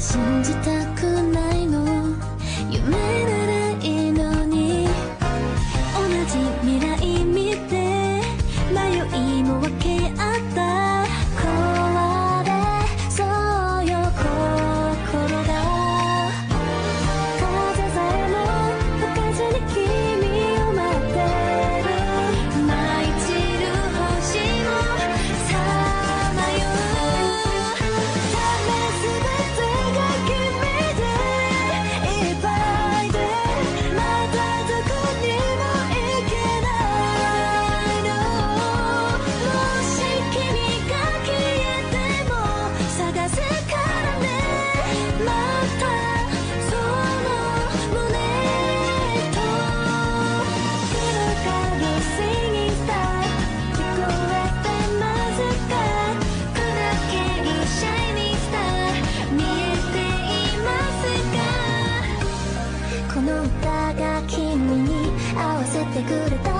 信じたくくれたらと願う